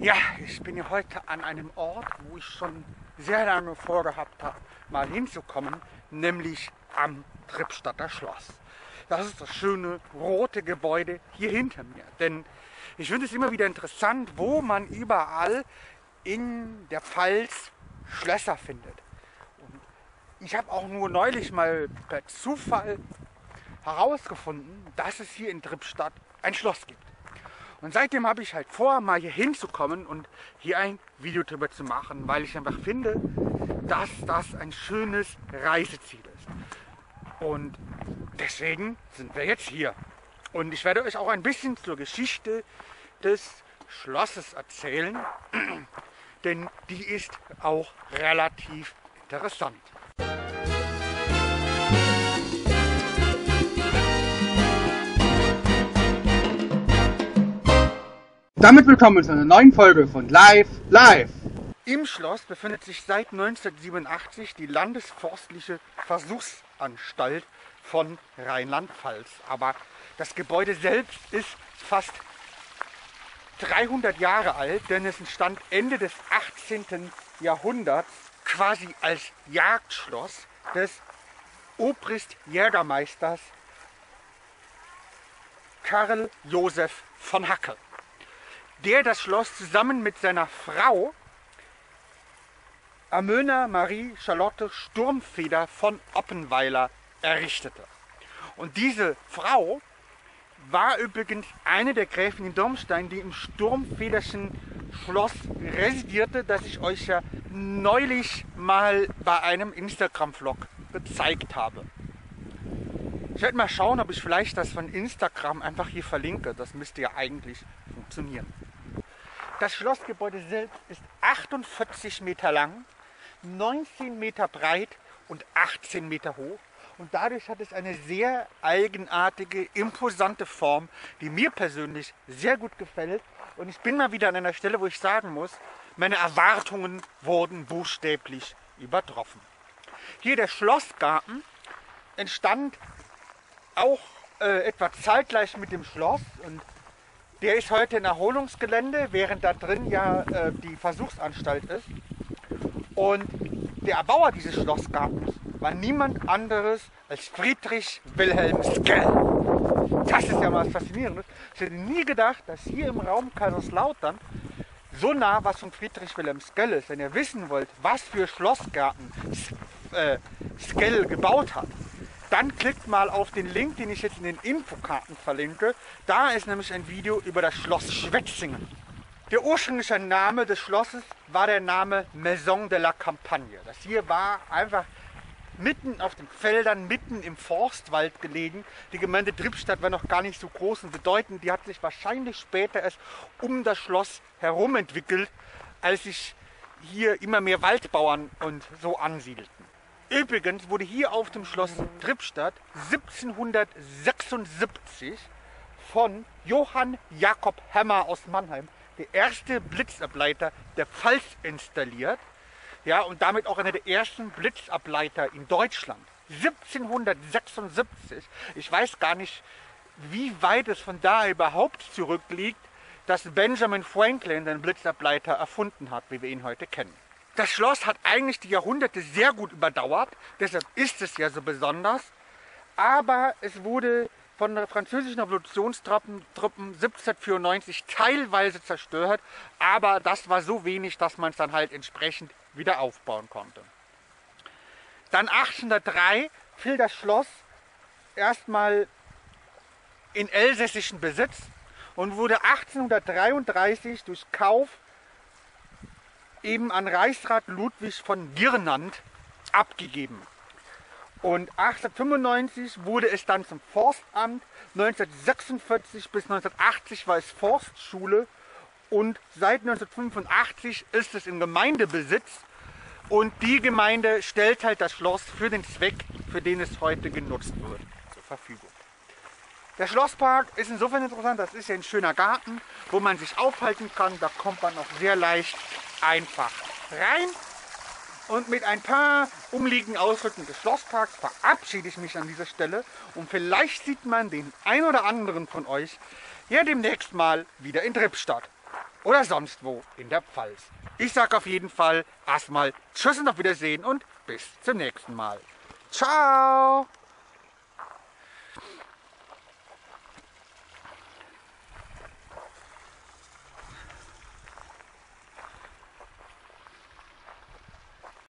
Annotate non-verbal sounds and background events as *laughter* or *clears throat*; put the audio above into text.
Ja, ich bin ja heute an einem Ort, wo ich schon sehr lange vorgehabt habe, mal hinzukommen, nämlich am Trippstadter Schloss. Das ist das schöne rote Gebäude hier hinter mir. Denn ich finde es immer wieder interessant, wo man überall in der Pfalz Schlösser findet. Und ich habe auch nur neulich mal per Zufall herausgefunden, dass es hier in Trippstadt ein Schloss gibt. Und seitdem habe ich halt vor, mal hier hinzukommen und hier ein Video drüber zu machen, weil ich einfach finde, dass das ein schönes Reiseziel ist. Und deswegen sind wir jetzt hier. Und ich werde euch auch ein bisschen zur Geschichte des Schlosses erzählen, *clears throat* denn die ist auch relativ interessant. Damit willkommen zu einer neuen Folge von Live Live. Im Schloss befindet sich seit 1987 die Landesforstliche Versuchsanstalt von Rheinland-Pfalz. Aber das Gebäude selbst ist fast 300 Jahre alt, denn es entstand Ende des 18. Jahrhunderts quasi als Jagdschloss des Obrist-Jägermeisters Karl Josef von Hackel der das Schloss zusammen mit seiner Frau Amöna Marie Charlotte Sturmfeder von Oppenweiler errichtete. Und diese Frau war übrigens eine der Gräfin in Domstein, die im Sturmfederschen Schloss residierte, das ich euch ja neulich mal bei einem Instagram-Vlog gezeigt habe. Ich werde mal schauen, ob ich vielleicht das von Instagram einfach hier verlinke. Das müsste ja eigentlich funktionieren. Das Schlossgebäude selbst ist 48 Meter lang, 19 Meter breit und 18 Meter hoch. Und dadurch hat es eine sehr eigenartige, imposante Form, die mir persönlich sehr gut gefällt. Und ich bin mal wieder an einer Stelle, wo ich sagen muss, meine Erwartungen wurden buchstäblich übertroffen. Hier der Schlossgarten entstand auch äh, etwa zeitgleich mit dem Schloss und der ist heute ein Erholungsgelände, während da drin ja äh, die Versuchsanstalt ist. Und der Erbauer dieses Schlossgartens war niemand anderes als Friedrich Wilhelm Skell. Das ist ja mal faszinierend. Ich hätte nie gedacht, dass hier im Raum Kaiserslautern so nah was von Friedrich Wilhelm Skell ist. Wenn ihr wissen wollt, was für Schlossgarten äh, Skell gebaut hat, dann klickt mal auf den Link, den ich jetzt in den Infokarten verlinke. Da ist nämlich ein Video über das Schloss Schwetzingen. Der ursprüngliche Name des Schlosses war der Name Maison de la Campagne. Das hier war einfach mitten auf den Feldern, mitten im Forstwald gelegen. Die Gemeinde Trippstadt war noch gar nicht so groß und bedeutend. Die hat sich wahrscheinlich später erst um das Schloss herum entwickelt, als sich hier immer mehr Waldbauern und so ansiedelten. Übrigens wurde hier auf dem Schloss Trippstadt 1776 von Johann Jakob Hammer aus Mannheim der erste Blitzableiter der Pfalz installiert. Ja, und damit auch einer der ersten Blitzableiter in Deutschland. 1776. Ich weiß gar nicht, wie weit es von da überhaupt zurückliegt, dass Benjamin Franklin den Blitzableiter erfunden hat, wie wir ihn heute kennen. Das Schloss hat eigentlich die Jahrhunderte sehr gut überdauert, deshalb ist es ja so besonders. Aber es wurde von den französischen Revolutionstruppen 1794 teilweise zerstört, aber das war so wenig, dass man es dann halt entsprechend wieder aufbauen konnte. Dann 1803 fiel das Schloss erstmal in elsässischen Besitz und wurde 1833 durch Kauf eben an Reichsrat Ludwig von Girnand abgegeben. Und 1895 wurde es dann zum Forstamt, 1946 bis 1980 war es Forstschule und seit 1985 ist es in Gemeindebesitz und die Gemeinde stellt halt das Schloss für den Zweck, für den es heute genutzt wird, zur Verfügung. Der Schlosspark ist insofern interessant, das ist ja ein schöner Garten, wo man sich aufhalten kann. Da kommt man auch sehr leicht einfach rein. Und mit ein paar umliegenden Ausdrücken des Schlossparks verabschiede ich mich an dieser Stelle. Und vielleicht sieht man den ein oder anderen von euch ja demnächst mal wieder in Trippstadt. oder sonst wo in der Pfalz. Ich sage auf jeden Fall erstmal Tschüss und auf Wiedersehen und bis zum nächsten Mal. Ciao!